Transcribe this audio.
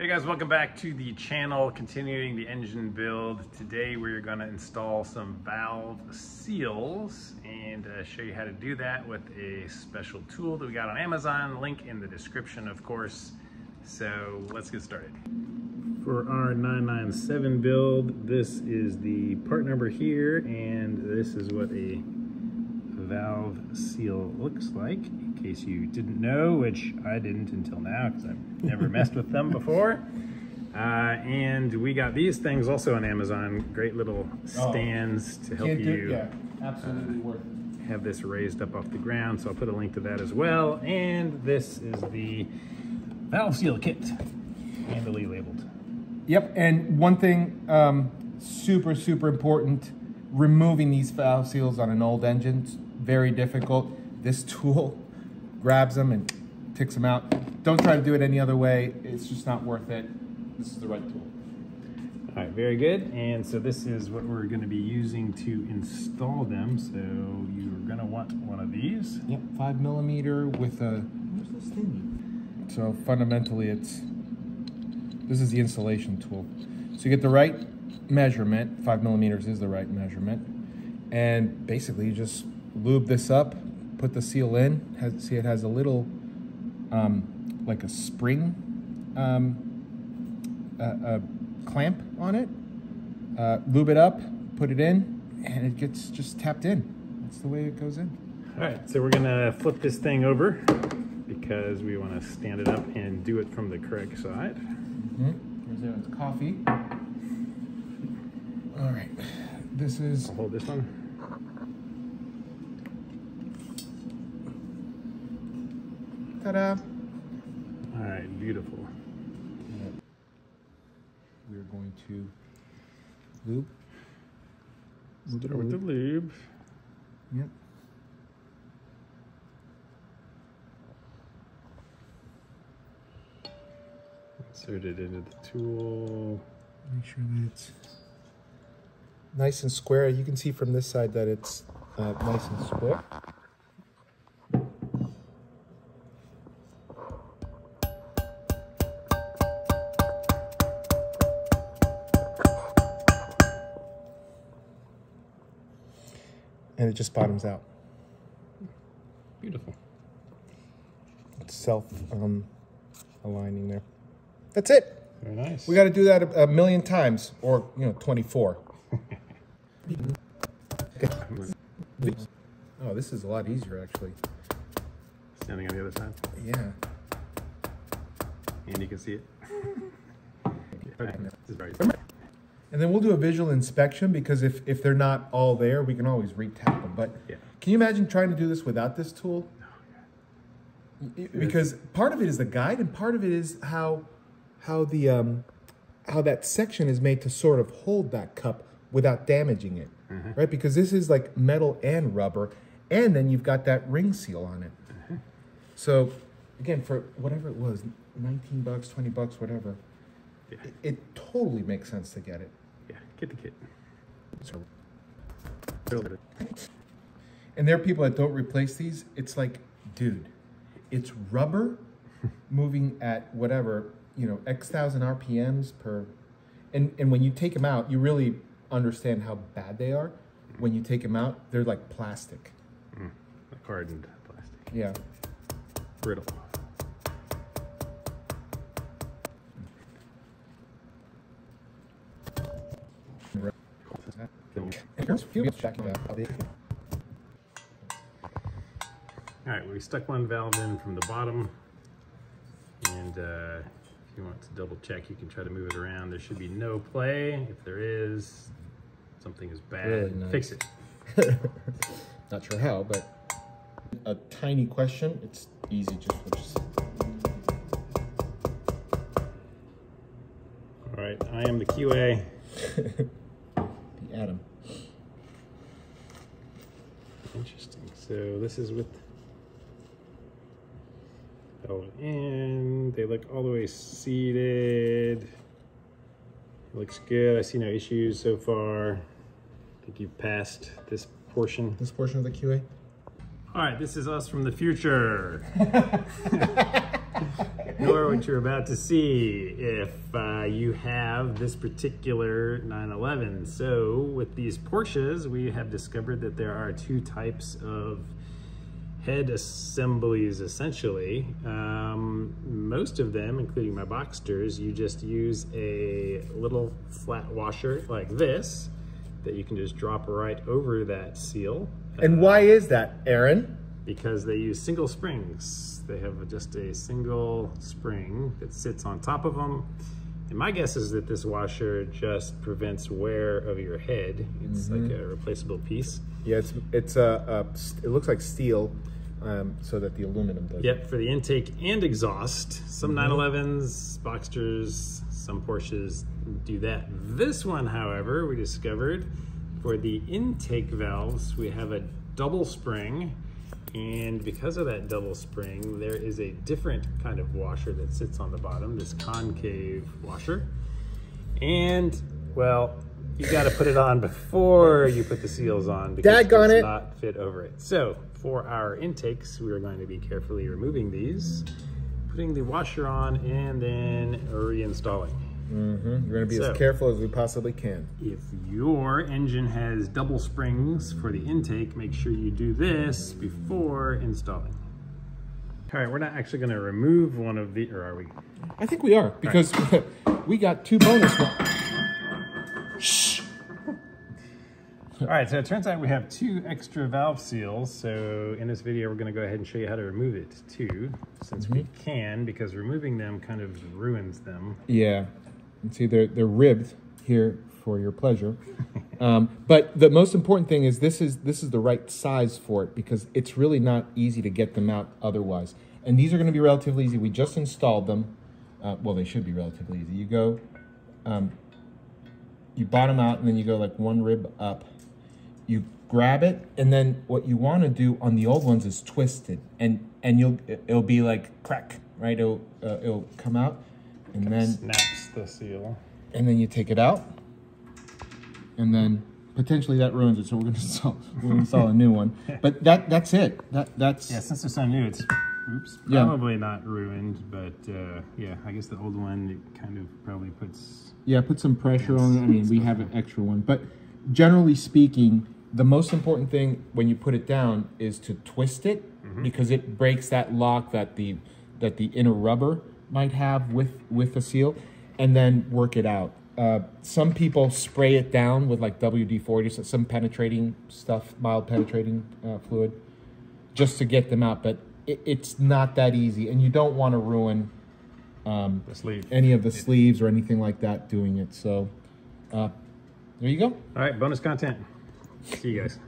Hey guys, welcome back to the channel, continuing the engine build. Today we're gonna install some valve seals and uh, show you how to do that with a special tool that we got on Amazon, link in the description of course. So let's get started. For our 997 build, this is the part number here and this is what a valve seal looks like in case you didn't know which I didn't until now because I've never messed with them before uh, and we got these things also on Amazon great little Oh. stands to help you yeah, absolutely worth it. have this raised up off the ground so I'll put a link to that as well and this is the valve seal kit handily labeled Yep, and one thing, um, super, super important, removing these valve seals on an old engine, very difficult. This tool grabs them and takes them out. Don't try to do it any other way. It's just not worth it. This is the right tool. All right, very good. And so this is what we're going to be using to install them. So you're going to want one of these. Yep, five millimeter with a, where's this thing? So fundamentally it's, this is the installation tool. So you get the right measurement, five millimeters is the right measurement. And basically you just lube this up, put the seal in, has, see it has a little, um, like a spring, um, a, a clamp on it. Uh, lube it up, put it in, and it gets just tapped in. That's the way it goes in. All right, so we're going to flip this thing over because we want to stand it up and do it from the correct side. Here's Aaron's coffee. All right, this is I'll hold this one. Ta-da. All right, beautiful. We're going to loop. Start with the lube. Yep. Insert it into the tool. Make sure that it's nice and square. You can see from this side that it's uh, nice and square. And it just bottoms out. Beautiful. It's self um, aligning there. That's it. Very nice. We got to do that a, a million times, or you know, twenty-four. oh, this is a lot easier, actually. Standing on the other side. Yeah. And you can see it. Okay. This is very And then we'll do a visual inspection because if if they're not all there, we can always retap them. But Yeah. can you imagine trying to do this without this tool? Because part of it is the guide, and part of it is how how the um, how that section is made to sort of hold that cup without damaging it, right? Because this is like metal and rubber, and then you've got that ring seal on it. So again, for whatever it was, nineteen bucks, twenty bucks, whatever, Yeah. it, it totally makes sense to get it. Get the kit. So, and there are people that don't replace these. It's like, dude, it's rubber moving at whatever, you know, X thousand RPMs per. And, and when you take them out, you really understand how bad they are. When you take them out, they're like plastic. Like hardened plastic. Yeah. Brittle. All right, we stuck one valve in from the bottom. And uh, if you want to double check, you can try to move it around. There should be no play. If there is, something is bad. Really nice. Fix it. Not sure how, but a tiny question. It's easy. Just, just All right, I am the QA. So this is with valve in. They look all the way seated. It looks good. I see no issues so far. I think you've passed this portion. This portion of the QA. All right, this is us from the future. ignore what you're about to see if uh, you have this particular 911. So with these Porsches, we have discovered that there are two types of head assemblies essentially. Um, most of them, including my Boxsters, you just use a little flat washer like this that you can just drop right over that seal. And uh, why is that, Aaron? Because they use single springs. They have just a single spring that sits on top of them. And my guess is that this washer just prevents wear of your head. It's mm -hmm. like a replaceable piece. Yeah, it's it's a, a it looks like steel, um, so that the aluminum does. Yep, for the intake and exhaust. Some mm -hmm. 911s, Boxsters, some Porsches do that. This one, however, we discovered for the intake valves, we have a double spring. And because of that double spring, there is a different kind of washer that sits on the bottom, this concave washer. And, well, you got to put it on before you put the seals on because it does it. not fit over it. So for our intakes, we are going to be carefully removing these putting the washer on and then reinstalling. Mm -hmm. We're going to be so, as careful as we possibly can. If your engine has double springs for the intake, make sure you do this before installing. All right, we're not actually going to remove one of the, or are we? I think we are because right. we got two bonus ones. All right, so it turns out we have two extra valve seals. So in this video, we're gonna go ahead and show you how to remove it too, since mm -hmm. we mm-hmm. can, because removing them kind of ruins them. Yeah, and see they're, they're ribbed here for your pleasure. um, but the most important thing is this is this is the right size for it because it's really not easy to get them out otherwise. And these are gonna be relatively easy. We just installed them. Uh, well, they should be relatively easy. You go, um, you bottom out and then you go like one rib up you grab it, and then what you want to do on the old ones is twist it, and and you'll it'll be like crack, right? It'll uh, it'll come out, and then snaps the seal, and then you take it out, and then potentially that ruins it. So we're gonna install we'll install a new one. But that that's it. That that's yeah. Since it's so new, it's oops probably yeah. not ruined, but uh, yeah, I guess the old one it kind of probably puts yeah put some pressure on it. I mean, we have an extra one, but generally speaking the most important thing when you put it down is to twist it mm-hmm. because it breaks that lock that the that the inner rubber might have with with the seal and then work it out. Uh, some people spray it down with like WD-40 so some penetrating stuff mild penetrating uh, fluid just to get them out but it, it's not that easy and you don't want to ruin um, any of the sleeves or anything like that doing it so uh, there you go. All right bonus content. See you guys.